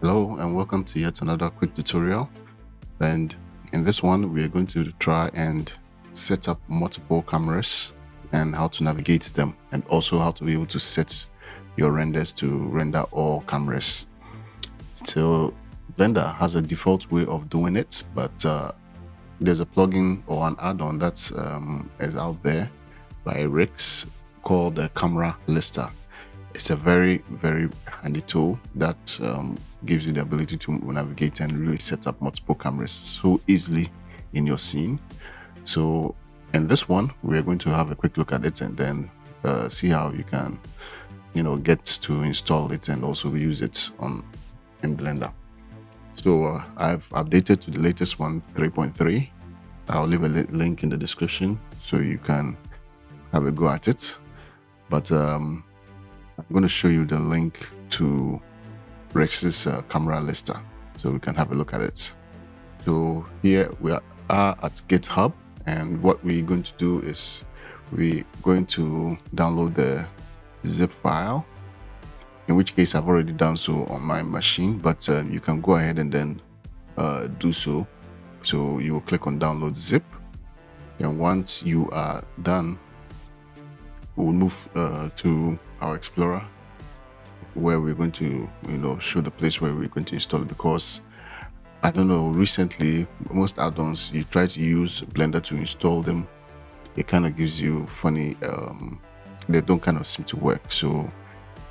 Hello and welcome to yet another quick tutorial and in this one we are going to try and set up multiple cameras and how to navigate them and also how to be able to set your renders to render all cameras. So Blender has a default way of doing it but uh, there's a plugin or an add-on that um, is out there by Ryxx called the Camera Lister it's a very very handy tool that um, gives you the ability to navigate and really set up multiple cameras so easily in your scene. So in this one we're going to have a quick look at it and then uh, see how you can you know get to install it and also use it on in blender. So uh, i've updated to the latest one 3.3 i'll leave a link in the description so you can have a go at it. But um I'm going to show you the link to Ryxx's uh, camera lister so we can have a look at it. So here we are at GitHub and what we're going to do is we're going to download the zip file in which case I've already done so on my machine but uh, you can go ahead and then uh, do so so you will click on download zip and once you are done we'll move uh, to our Explorer where we're going to, you know, show the place where we're going to install it because I don't know, recently, most add-ons, you try to use Blender to install them, it kind of gives you funny, um, they don't kind of seem to work. So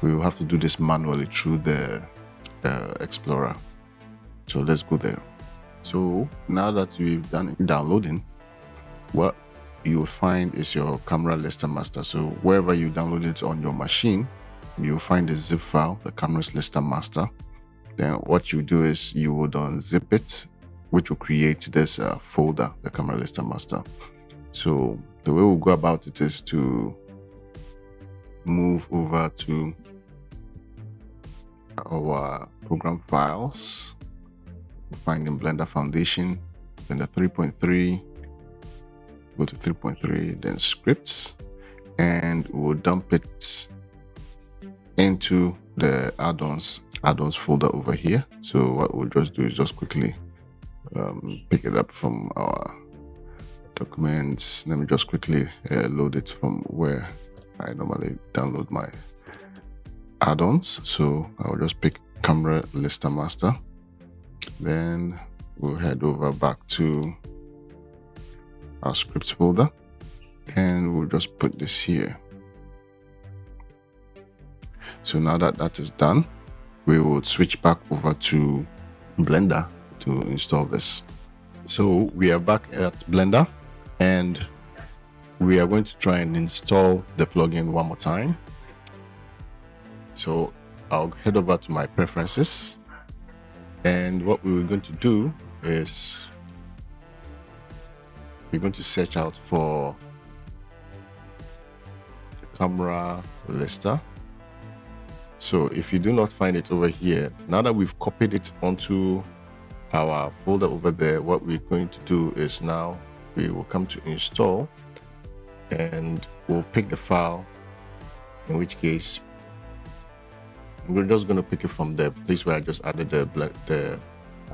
we will have to do this manually through the uh, Explorer. So let's go there. So now that we've done downloading, what you will find is your camera lister master. So wherever you download it on your machine, you'll find the zip file, the camera's lister master. Then what you do is you would unzip it, which will create this uh, folder, the camera lister master. So the way we'll go about it is to move over to our program files, find in Blender Foundation, Blender 3.3, go to 3.3 then scripts and we'll dump it into the add-ons add-ons folder over here. So what we'll just do is just quickly um, pick it up from our documents. Let me just quickly uh, load it from where I normally download my add-ons. So I'll just pick camera lister master. Then we'll head over back to our scripts folder and we'll just put this here. So now that that is done we will switch back over to blender. to install this. So we are back at blender and we are going to try and install the plugin one more time. So i'll head over to my preferences and what we are going to do is we're going to search out for the camera lister so if you do not find it over here now that we've copied it onto our folder over there what we're going to do is now we will come to install and we'll pick the file in which case we're just going to pick it from the place where I just added the the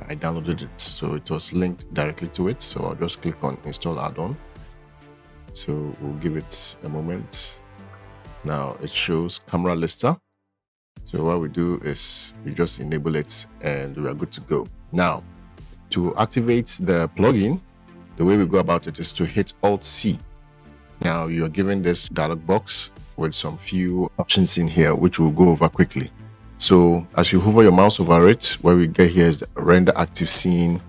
I downloaded it so it was linked directly to it. So I'll just click on install add-on. So we'll give it a moment. Now it shows camera lister. So what we do is we just enable it and we are good to go. Now to activate the plugin the way we go about it is to hit alt c. Now you're given this dialog box with some few options in here which we'll go over quickly. So as you hover your mouse over it, where we get here is render active scene,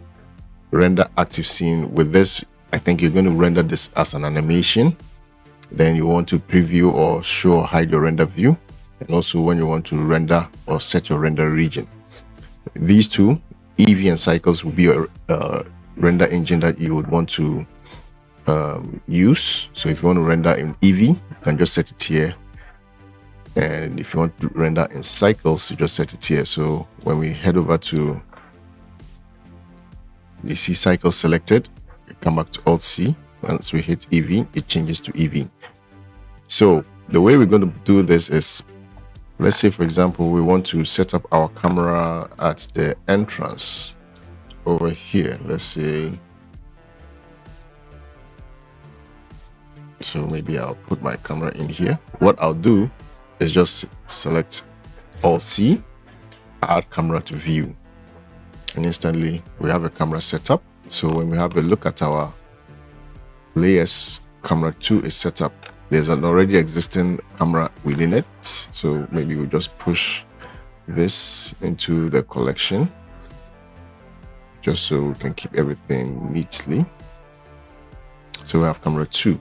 render active scene. With this, I think you're going to render this as an animation. Then you want to preview or show hide your render view. And also when you want to render or set your render region. These two, Eevee and Cycles will be a render engine that you would want to um, use. So if you want to render in Eevee you can just set it here and if you want to render in cycles you just set it here so when we head over to you see cycle selected come back to alt c. Once we hit Eevee, it changes to Eevee. so the way we're going to do this is let's say for example we want to set up our camera at the entrance over here. Let's say so maybe I'll put my camera in here. What I'll do is just select Alt C add camera to view and instantly we have a camera set up. So when we have a look at our layers camera 2 is set up. There's an already existing camera within it. So maybe we just push this into the collection just so we can keep everything neatly. So we have camera 2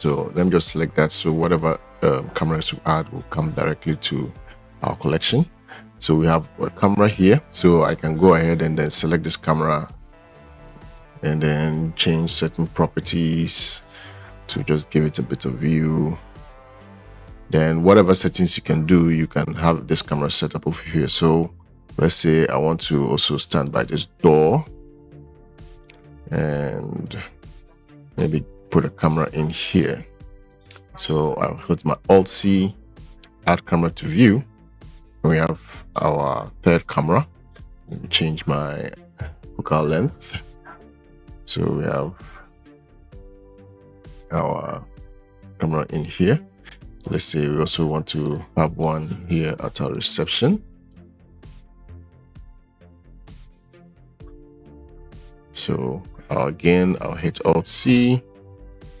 so let me just select that. So whatever um, cameras we add will come directly to our collection so we have a camera here. So i can go ahead and then select this camera and then change certain properties to just give it a bit of view. Then whatever settings you can do you can have this camera set up over here. So let's say i want to also stand by this door and maybe put a camera in here. So i'll hit my alt c add camera to view we have our third camera. Change my focal length. So we have our camera in here. Let's say we also want to have one here at our reception. So again i'll hit alt c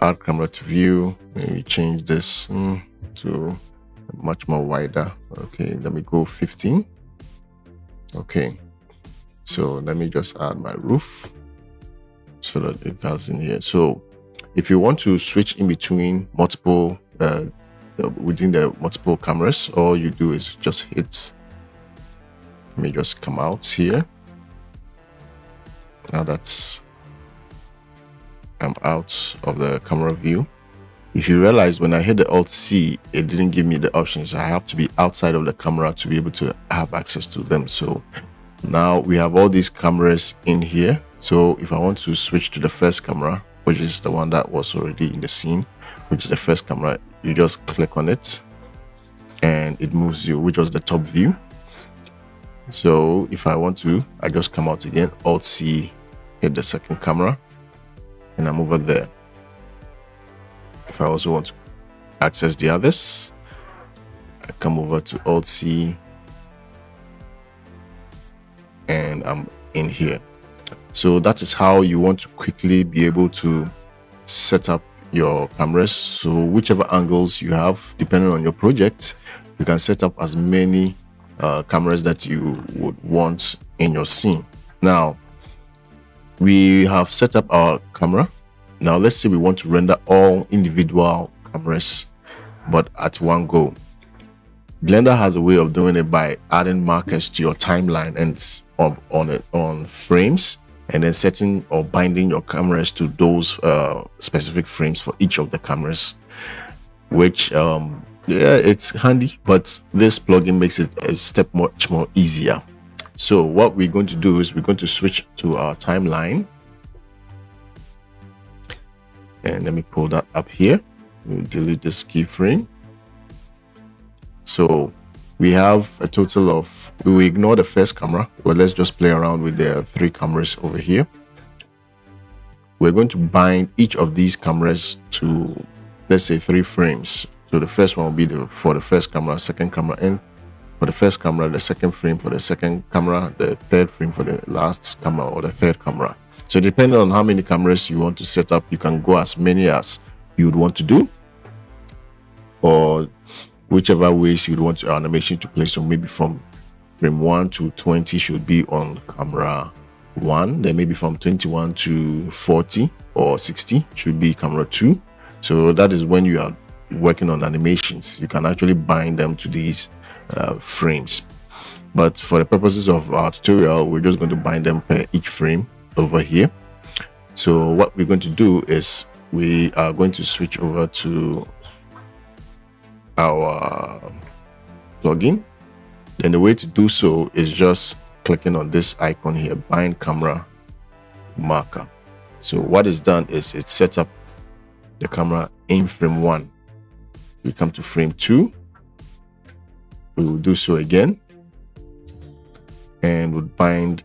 add camera to view. Maybe change this mm, to much more wider. Okay let me go 15 okay so let me just add my roof so that it goes in here. So if you want to switch in between multiple uh, within the multiple cameras all you do is just hit let me just come out here. Now that's I'm out of the camera view if you realize when I hit the Alt C, it didn't give me the options. I have to be outside of the camera to be able to have access to them. So now we have all these cameras in here. So if I want to switch to the first camera, which is the one that was already in the scene, which is the first camera, you just click on it and it moves you, which was the top view. So if I want to, I just come out again, Alt C, hit the second camera, and I'm over there. If I also want to access the others, I come over to Alt C and I'm in here. So that is how you want to quickly be able to set up your cameras. So whichever angles you have, depending on your project, you can set up as many uh, cameras that you would want in your scene. Now, we have set up our camera now let's say we want to render all individual cameras, but at one go. Blender has a way of doing it by adding markers to your timeline and on on, on frames and then setting or binding your cameras to those uh, specific frames for each of the cameras which um, yeah it's handy but this plugin makes it a step much more easier so what we're going to do is we're going to switch to our timeline and let me pull that up here. We'll delete this keyframe. So we have a total of we will ignore the first camera but let's just play around with the three cameras over here. We're going to bind each of these cameras to let's say three frames. So the first one will be the for the first camera second camera and for the first camera the second frame for the second camera the third frame for the last camera or the third camera so depending on how many cameras you want to set up, you can go as many as you would want to do or whichever ways you'd want your animation to play. So maybe from frame 1 to 20 should be on camera 1. Then maybe from 21 to 40 or 60 should be camera 2. So that is when you are working on animations. You can actually bind them to these uh, frames. But for the purposes of our tutorial, we're just going to bind them per each frame over here. So what we're going to do is we are going to switch over to our plugin. Then the way to do so is just clicking on this icon here bind camera marker. So what is done is it sets up the camera in frame one. We come to frame two. We will do so again. And would bind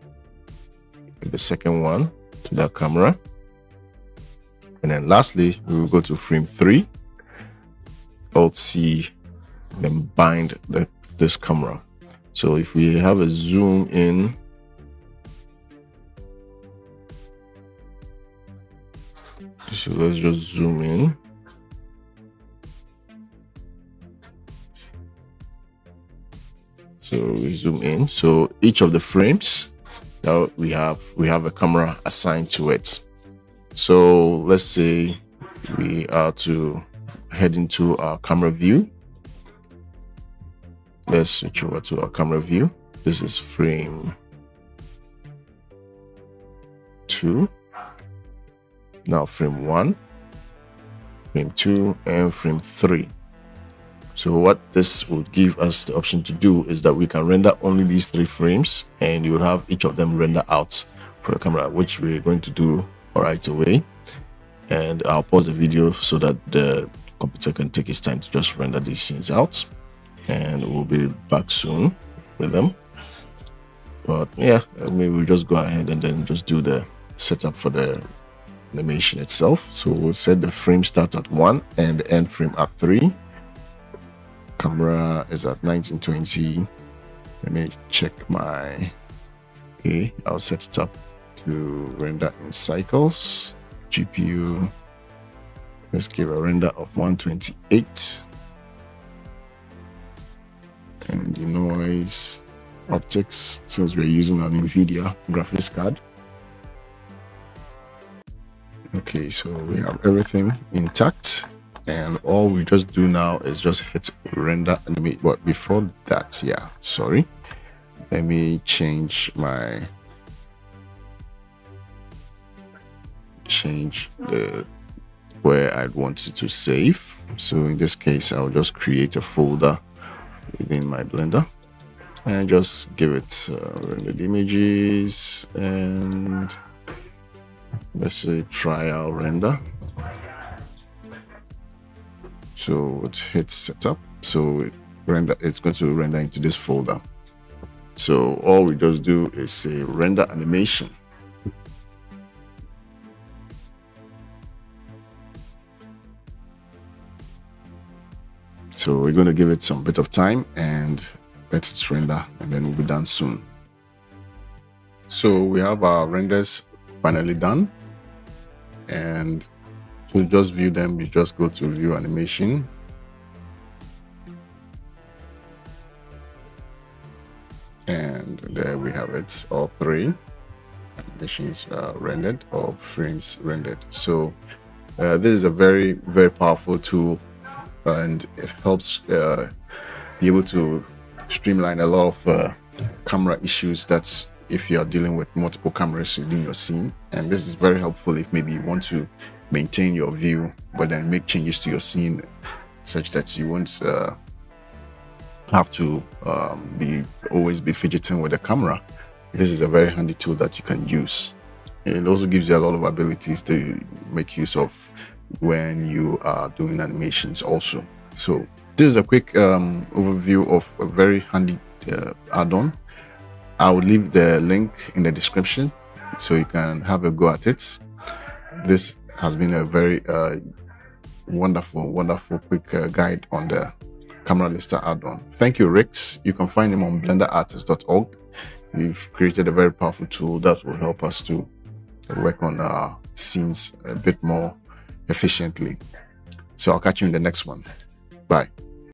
the second one to that camera. And then lastly we will go to frame 3 alt C then bind the, this camera. So if we have a zoom in so let's just zoom in. So we zoom in. So each of the frames that we have we have a camera assigned to it. So let's say we are to head into our camera view. Let's switch over to our camera view. This is frame two. Now frame one frame two and frame three so what this will give us the option to do is that we can render only these three frames and you will have each of them render out for the camera, which we're going to do right away. And I'll pause the video so that the computer can take its time to just render these scenes out. And we'll be back soon with them. But yeah, I mean, we'll just go ahead and then just do the setup for the animation itself. So we'll set the frame start at one and the end frame at three camera is at 1920 let me check my okay i'll set it up to render in cycles. Gpu let's give a render of 128 and the noise OptiX since we're using an nvidia graphics card. Okay so we have everything intact and all we just do now is just hit render animate but before that yeah sorry. Let me change my change the where I'd want it to save. So in this case I'll just create a folder within my blender and just give it uh, rendered images and let's say trial render so it hits setup so it render it's going to render into this folder. So all we just do is say render animation. So we're going to give it some bit of time and let it render and then we'll be done soon. So we have our renders finally done. And to just view them, you just go to view animation. And there we have it, all three animations uh, rendered or frames rendered. So uh, this is a very, very powerful tool and it helps uh, be able to streamline a lot of uh, camera issues that's if you are dealing with multiple cameras within your scene. And this is very helpful if maybe you want to maintain your view but then make changes to your scene such that you won't uh, have to um, be always be fidgeting with the camera. This is a very handy tool that you can use. It also gives you a lot of abilities to make use of when you are doing animations also. So this is a quick um, overview of a very handy uh, add-on I will leave the link in the description so you can have a go at it. This has been a very uh, wonderful, wonderful quick uh, guide on the Camera Lister add-on. Thank you, Ryxx. You can find him on blenderartist.org. We've created a very powerful tool that will help us to work on our scenes a bit more efficiently. So I'll catch you in the next one. Bye.